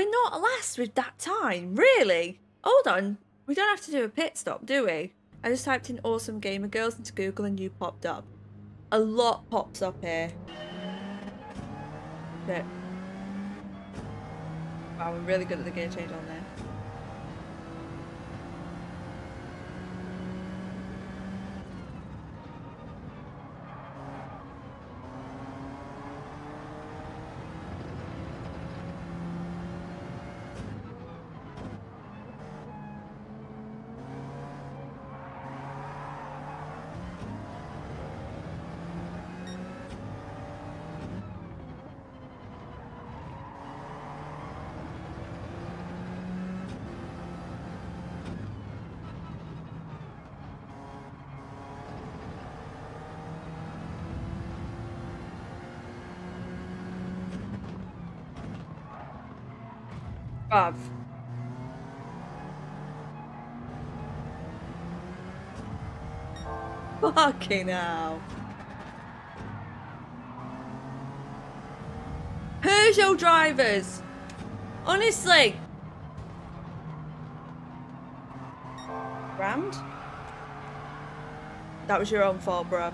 We're not last with that time, really. Hold on. We don't have to do a pit stop, do we? I just typed in awesome gamer girls into Google and you popped up. A lot pops up here. But wow, we're really good at the gear change on there. Bruv. Fucking hell. Peugeot drivers. Honestly. Rammed? That was your own fault, bruv.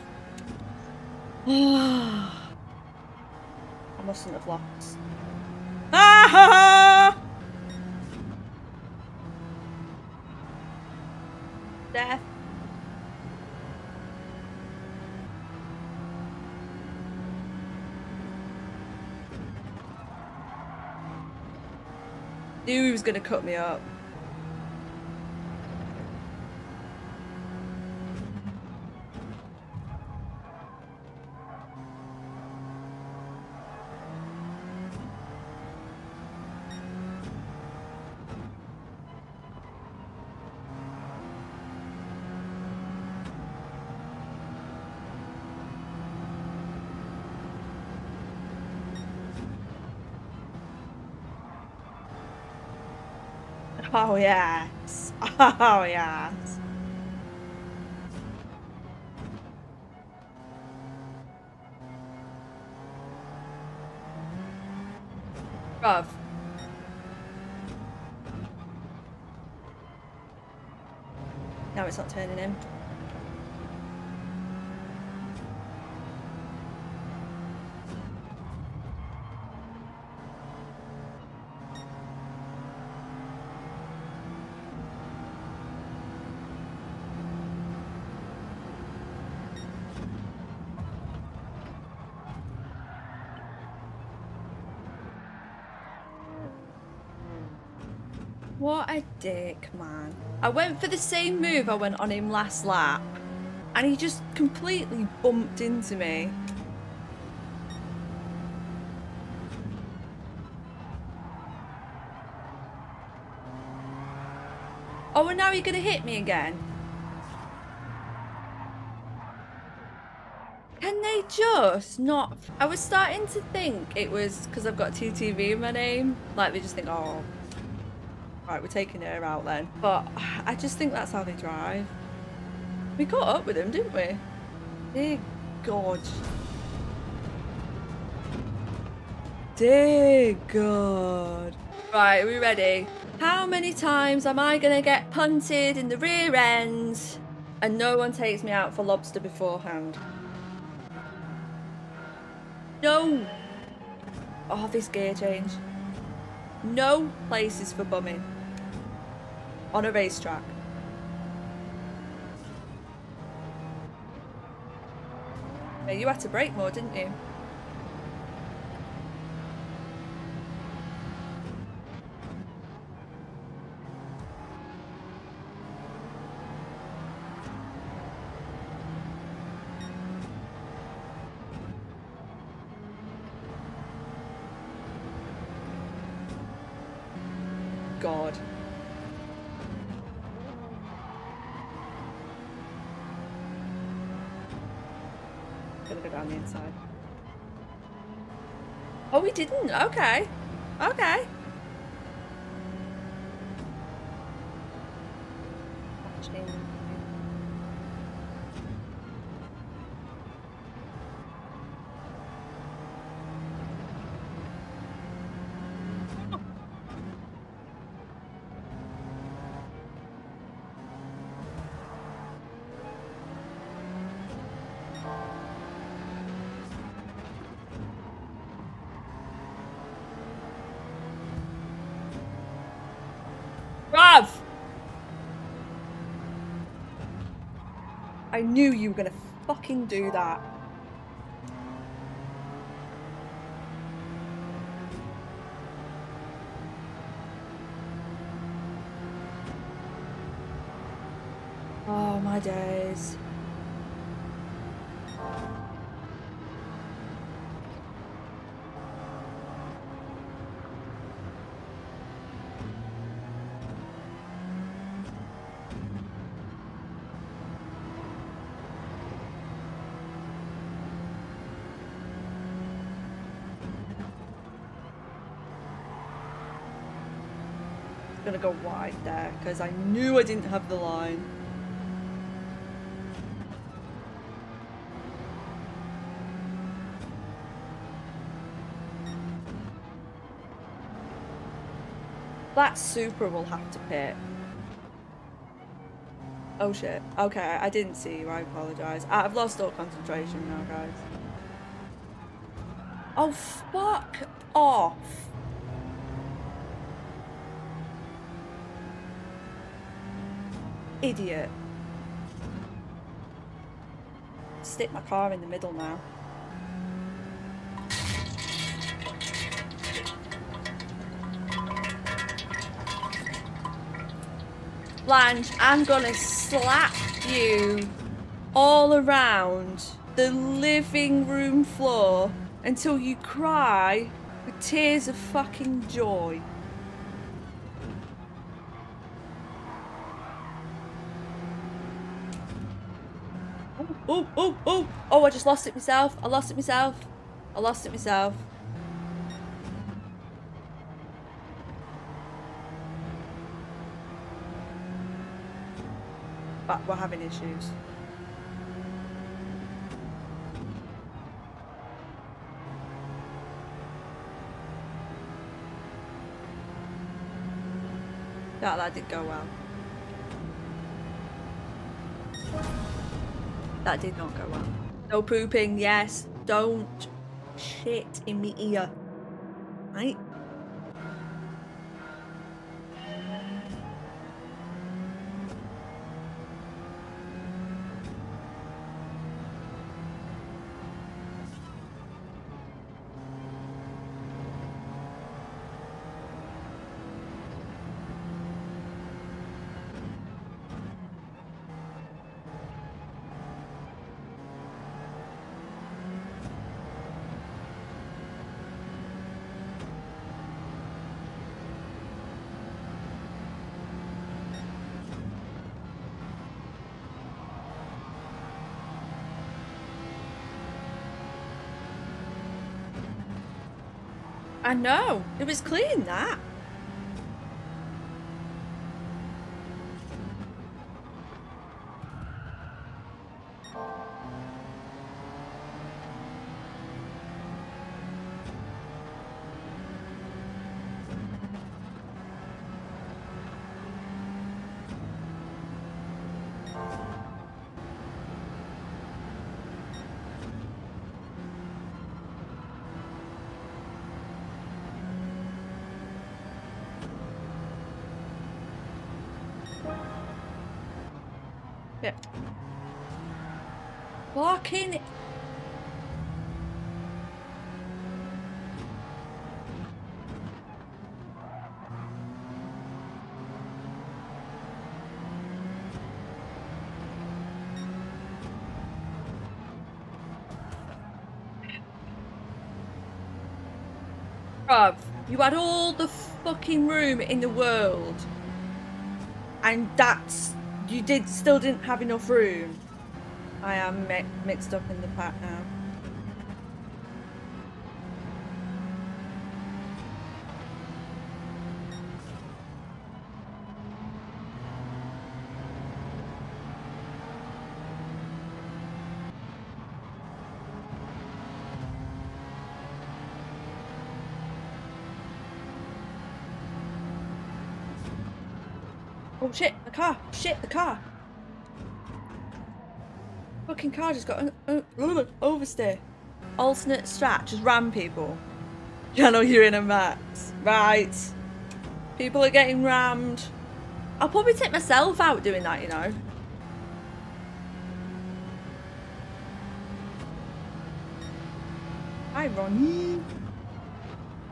I mustn't have lost. Ah Knew gonna cut me up. Oh yes. Oh yes. Bruv. Now it's not turning in. What a dick, man. I went for the same move I went on him last lap. And he just completely bumped into me. Oh, and now you're going to hit me again? Can they just not... I was starting to think it was because I've got TTV in my name. Like, they just think, oh, Right, we're taking her out then. But I just think that's how they drive. We caught up with him, didn't we? Dear God. Dear God. Right, are we ready? How many times am I going to get punted in the rear end and no one takes me out for lobster beforehand? No! Oh, this gear change. No places for bumming on a racetrack. You had to brake more, didn't you? God. Gonna go the inside. Oh, we didn't. Okay. Okay. I knew you were gonna fucking do that. Oh my days. Gonna go wide there because I knew I didn't have the line. That Supra will have to pit. Oh shit. Okay, I didn't see you. I apologise. I've lost all concentration now, guys. Oh, fuck off. Idiot. Stick my car in the middle now. Blanche, I'm gonna slap you all around the living room floor until you cry with tears of fucking joy. Oh, oh, oh, oh, I just lost it myself. I lost it myself. I lost it myself. But we're having issues. That, that did go well. That did not go well. No pooping, yes. Don't shit in me ear. Right? I know. It was clean, that. Yeah. Walking. Bruv, you had all the fucking room in the world. And that's you did still didn't have enough room. I am mi mixed up in the pack now. Oh shit, the car! Shit, the car! Fucking car just got an, an, oversteer. Alternate strat, just ram people. Yeah, no, you're in a max. Right. People are getting rammed. I'll probably take myself out doing that, you know. Hi, Ronnie.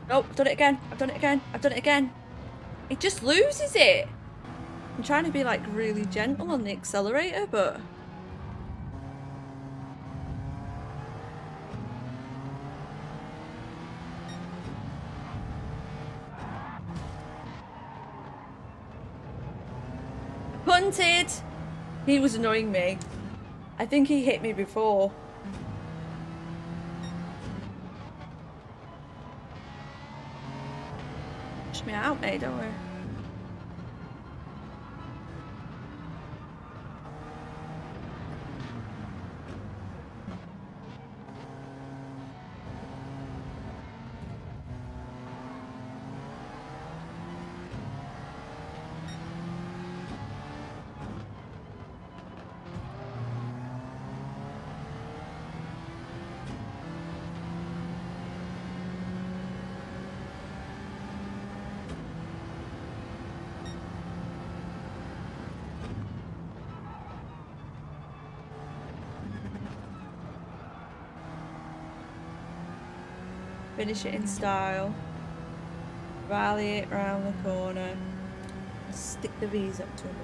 Nope, done it again. I've done it again. I've done it again. It just loses it. I'm trying to be like really gentle on the accelerator, but... Punted! He was annoying me. I think he hit me before. Push me out, mate, don't worry. Finish it in style. Rally it round the corner. Stick the V's up to him.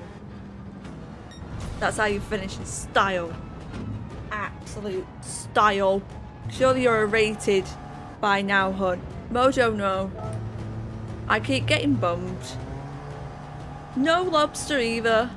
That's how you finish in style. Absolute style. Surely you're rated by now, hun. Mojo, no. I keep getting bummed. No lobster either.